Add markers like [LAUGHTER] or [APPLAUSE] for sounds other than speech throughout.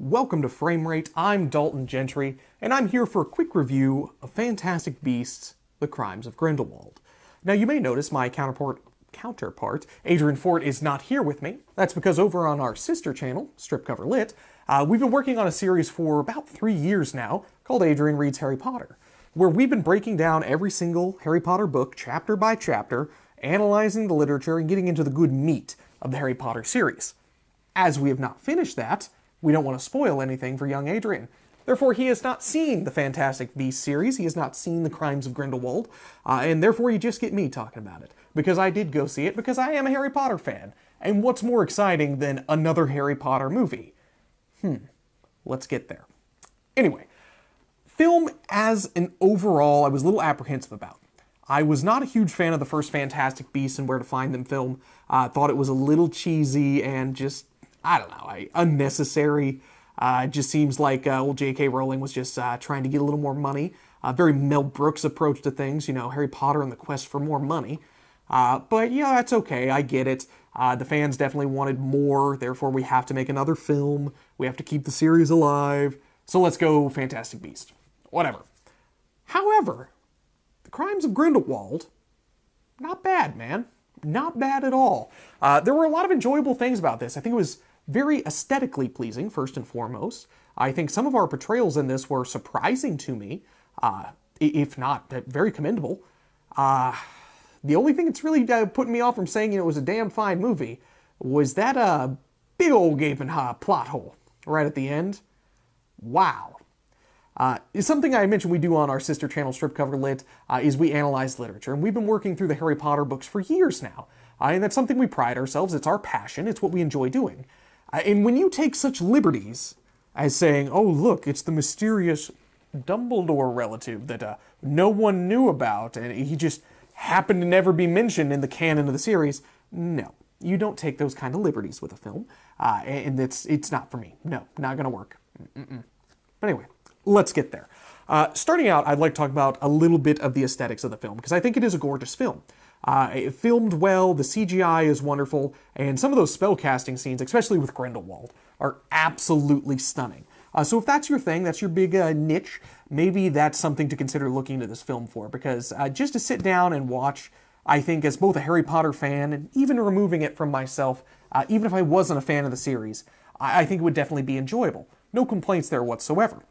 Welcome to Frame Rate. I'm Dalton Gentry, and I'm here for a quick review of Fantastic Beasts: The Crimes of Grindelwald. Now, you may notice my counterpart, counterpart Adrian Fort, is not here with me. That's because over on our sister channel, Stripped Cover Lit, uh, we've been working on a series for about three years now called Adrian Reads Harry Potter, where we've been breaking down every single Harry Potter book chapter by chapter, analyzing the literature, and getting into the good meat of the Harry Potter series. As we have not finished that, we don't want to spoil anything for young Adrian. Therefore, he has not seen the Fantastic Beasts series, he has not seen The Crimes of Grindelwald, uh, and therefore you just get me talking about it. Because I did go see it, because I am a Harry Potter fan. And what's more exciting than another Harry Potter movie? Hmm, let's get there. Anyway, film as an overall, I was a little apprehensive about. I was not a huge fan of the first Fantastic Beasts and Where to Find Them film. Uh, thought it was a little cheesy and just, I don't know, unnecessary. Uh, it just seems like uh, old J.K. Rowling was just uh, trying to get a little more money. Uh, very Mel Brooks approach to things, you know, Harry Potter and the quest for more money. Uh, but yeah, that's okay. I get it. Uh, the fans definitely wanted more, therefore we have to make another film. We have to keep the series alive. So let's go Fantastic Beast. Whatever. However, The Crimes of Grindelwald, not bad, man. Not bad at all. There were a lot of enjoyable things about this. I think it was very aesthetically pleasing, first and foremost. I think some of our portrayals in this were surprising to me, uh, if not very commendable. Uh, the only thing that's really uh, putting me off from saying it was a damn fine movie was that uh, big old gaping uh, plot hole right at the end. Wow. Uh, something I mentioned we do on our sister channel, Stripped Cover Lit, uh, is we analyze literature, and we've been working through the Harry Potter books for years now. Uh, and that's something we pride ourselves. It's our passion. It's what we enjoy doing. And when you take such liberties as saying, "Oh, look, it's the mysterious Dumbledore relative that uh, no one knew about, and he just happened to never be mentioned in the canon of the series," no, you don't take those kind of liberties with a film, uh, and it's it's not for me. No, not gonna work. Mm-mm. But anyway let's get there. Uh, starting out, I'd like to talk about a little bit of the aesthetics of the film, because I think it is a gorgeous film. Uh, it filmed well, the CGI is wonderful, and some of those spellcasting scenes, especially with Grindelwald, are absolutely stunning. Uh, so if that's your thing, that's your big uh, niche, maybe that's something to consider looking into this film for, because uh, just to sit down and watch, I think as both a Harry Potter fan, and even removing it from myself, uh, even if I wasn't a fan of the series, I, I think it would definitely be enjoyable. No complaints there whatsoever.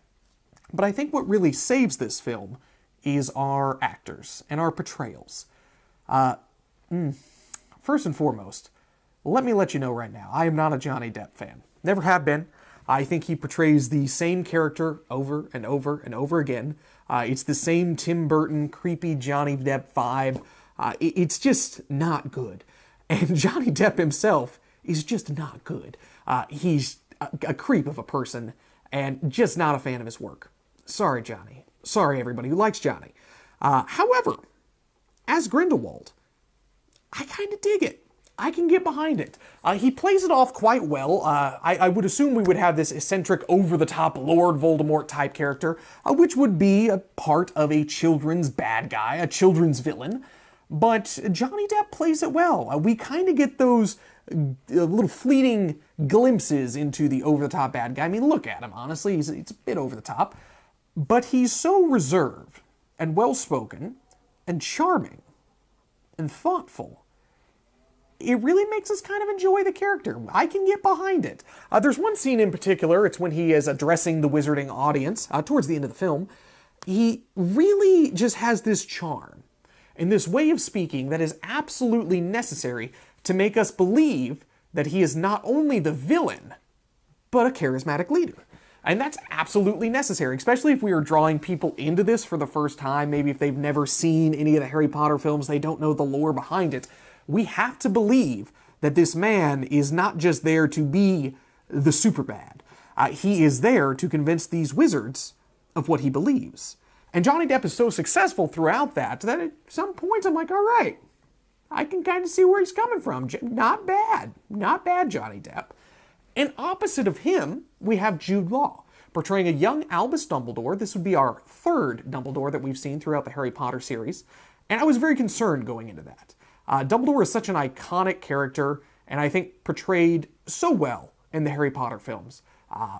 But I think what really saves this film is our actors and our portrayals. Uh, mm, first and foremost, let me let you know right now, I am not a Johnny Depp fan. Never have been. I think he portrays the same character over and over and over again. Uh, it's the same Tim Burton creepy Johnny Depp vibe. Uh, it's just not good. [LAUGHS] And Johnny Depp himself is just not good. Uh, he's a, a creep of a person and just not a fan of his work. Sorry, Johnny. Sorry, everybody who likes Johnny. Uh, however, as Grindelwald, I kind of dig it. I can get behind it. Uh, he plays it off quite well. Uh, I, I, would assume we would have this eccentric, over-the-top Lord Voldemort type character, uh, which would be a part of a children's bad guy, a children's villain. But Johnny Depp plays it well. Uh, we kind of get those uh, little fleeting glimpses into the over-the-top bad guy. I mean, look at him, honestly. He's, he's a bit over the top. But he's so reserved and well spoken and charming and thoughtful. It really makes us kind of enjoy the character. I can get behind it. Uh, there's one scene in particular, it's when he is addressing the wizarding audience uh, towards the end of the film. He really just has this charm and this way of speaking that is absolutely necessary to make us believe that he is not only the villain, but a charismatic leader. And that's absolutely necessary, especially if we are drawing people into this for the first time. Maybe if they've never seen any of the Harry Potter films, they don't know the lore behind it. We have to believe that this man is not just there to be the super bad. Uh, he is there to convince these wizards of what he believes. And Johnny Depp is so successful throughout that that at some points I'm like, all right, I can kind of see where he's coming from. Not bad. Not bad, Johnny Depp. And opposite of him, we have Jude Law, portraying a young Albus Dumbledore. This would be our third Dumbledore that we've seen throughout the Harry Potter series. And I was very concerned going into that. Uh, Dumbledore is such an iconic character, and I think portrayed so well in the Harry Potter films. Uh,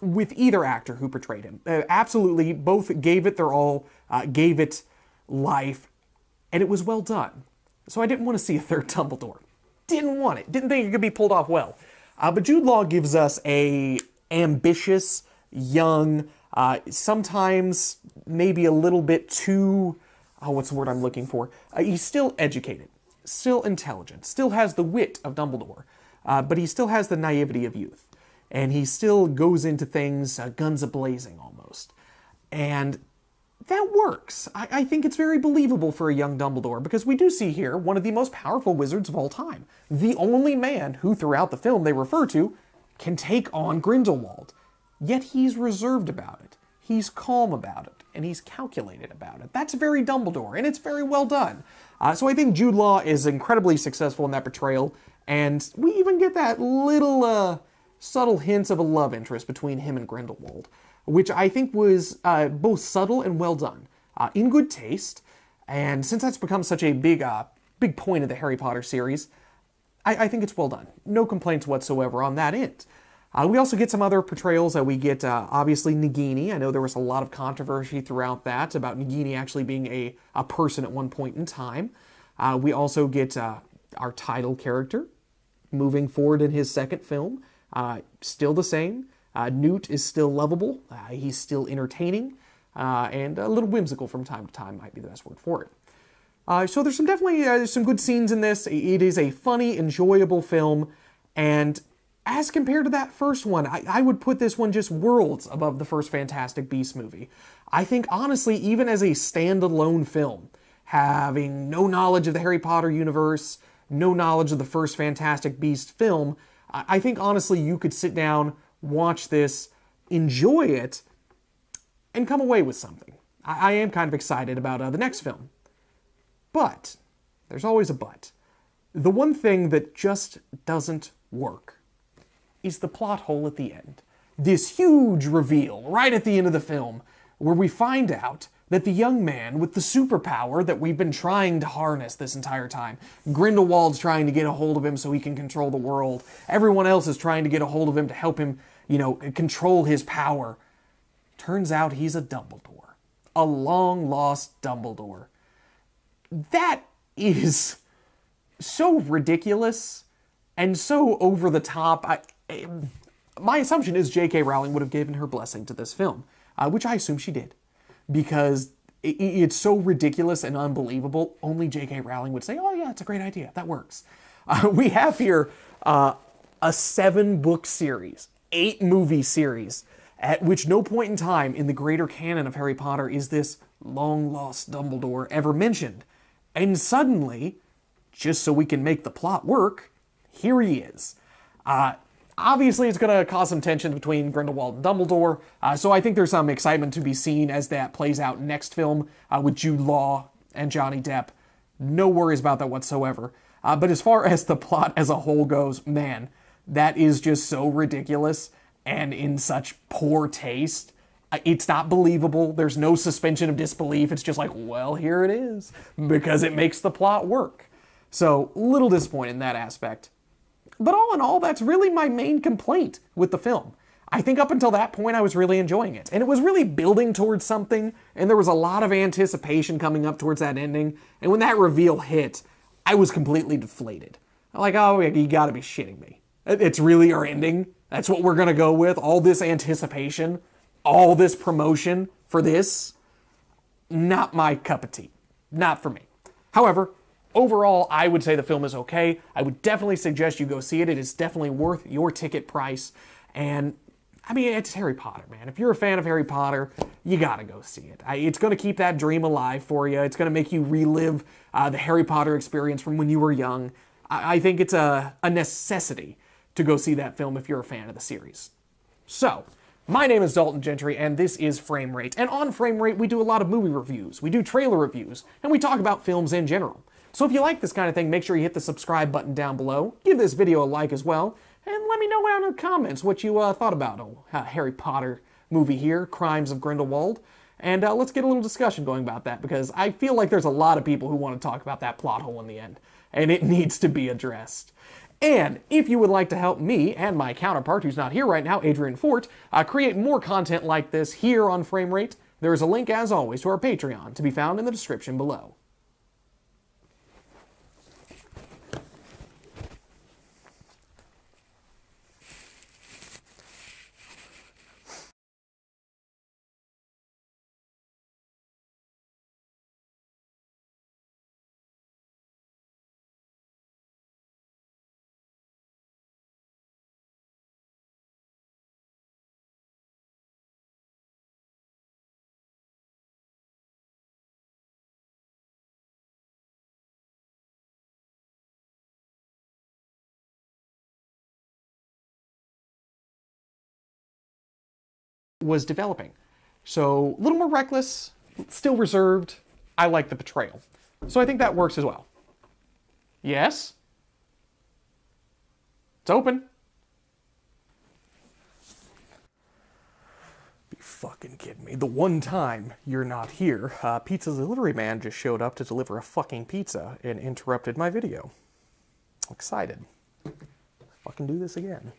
with either actor who portrayed him. Uh, absolutely, both gave it their all, uh, gave it life, and it was well done. So I didn't want to see a third [LAUGHS] Dumbledore. Didn't want it. Didn't think it could be pulled off well. Uh, but Jude Law gives us a ambitious, young, uh, sometimes maybe a little bit too. Oh, what's the word I'm looking for? Uh, he's still educated, still intelligent, still has the wit of Dumbledore, uh, but he still has the naivety of youth, and he still goes into things uh, guns a blazing almost, and that works. I, I, think it's very believable for a young Dumbledore because we do see here one of the most powerful wizards of all time. The only man who, throughout the film, they refer to can take on Grindelwald. Yet he's reserved about it. He's calm about it, and he's calculated about it. That's very Dumbledore, and it's very well done. Uh, so I think Jude Law is incredibly successful in that portrayal, and we even get that little uh, subtle hints of a love interest between him and Grindelwald which I think was uh, both subtle and well done, uh, in good taste. And since that's become such a big, uh, big point of the Harry Potter series, I, I, think it's well done. No complaints whatsoever on that end. Uh, we also get some other portrayals. That we get uh, obviously Nagini. I know there was a lot of controversy throughout that about Nagini actually being a, a person at one point in time. Uh, we also get our title character moving forward in his second film. still the same. Uh, Newt is still lovable, uh, he's still entertaining, uh, and a little whimsical from time to time might be the best word for it. So there's some definitely some good scenes in this. It is a funny, enjoyable film, and as compared to that first one, I, I would put this one just worlds above the first Fantastic Beasts movie. I think honestly, even as a standalone film, having no knowledge of the Harry Potter universe, no knowledge of the first Fantastic Beast film, I think honestly you could sit down, watch this, enjoy it, and come away with something. I, I am kind of excited about uh, the next film. But, there's always a but. The one thing that just doesn't work is the plot hole at the end. This huge reveal right at the end of the film where we find out that the young man with the superpower that we've been trying to harness this entire time, Grindelwald's trying to get a hold of him so he can control the world. Everyone else is trying to get a hold of him to help him, you know, control his power. Turns out he's a Dumbledore, a long lost Dumbledore. That is so ridiculous and so over the top. I, my assumption is J.K. Rowling would have given her blessing to this film, uh, which I assume she did because it, it's so ridiculous and unbelievable. Only J.K. Rowling would say, "Oh yeah, it's a great idea. That works." [LAUGHS] Uh, we have here uh, a seven-book series, eight movie series, at which no point in time in the greater canon of Harry Potter is this long-lost Dumbledore ever mentioned, and suddenly, just so we can make the plot work, here he is. Uh, Obviously, it's going to cause some tension between Grindelwald and Dumbledore, uh, so I think there's some excitement to be seen as that plays out next film uh, with Jude Law and Johnny Depp. No worries about that whatsoever. Uh, but as far [LAUGHS] as the plot as a whole goes, man, that is just so ridiculous and in such poor taste. Uh, it's not believable. There's no suspension of disbelief. It's just like, well, here it is, because it makes the plot work. So, little disappointed in that aspect. But all in all, that's really my main complaint with the film. I think up until that point, I was really enjoying it. And it was really building towards something, and there was a lot of anticipation coming up towards that ending. And when that reveal hit, I was completely deflated. I'm like, oh, you gotta be shitting me. It's really our ending? That's what we're gonna go with? All this anticipation? All this promotion for this? Not my cup of tea. Not for me. However, Overall, I would say the film is okay. I would definitely suggest you go see it. It is definitely worth your ticket price. And I mean, it's Harry Potter, man. If you're a fan of Harry Potter, you gotta go see it. It's gonna keep that dream alive for you. It's gonna make you relive uh, the Harry Potter experience from when you were young. I, I think it's a, a necessity to go see that film if you're a fan of the series. So, my name is Dalton Gentry, and this is Frame Rate. And on Frame Rate, we do a lot of movie reviews, we do trailer reviews, and we talk about films in general. So if you like this kind of thing, make sure you hit the subscribe button down below. Give this video a like as well. And let me know down in the comments what you uh, thought about uh, Harry Potter movie here, Crimes of Grindelwald. And uh, let's get a little discussion going about that because I feel like there's a lot of people who want to talk about that plot hole in the end. And it [LAUGHS] needs to be addressed. And if you would like to help me and my counterpart, who's not here right now, Adrian Fort, uh, create more content like this here on Framerate, there is a link, as always, to our Patreon to be found in the description below. Was developing. So a little more reckless, still reserved. I like the betrayal. So I think that works as well. Yes? It's open. Be fucking kidding me. The one time you're not here, uh, pizza delivery man just showed up to deliver a fucking pizza and interrupted my video. excited. Fucking do this again.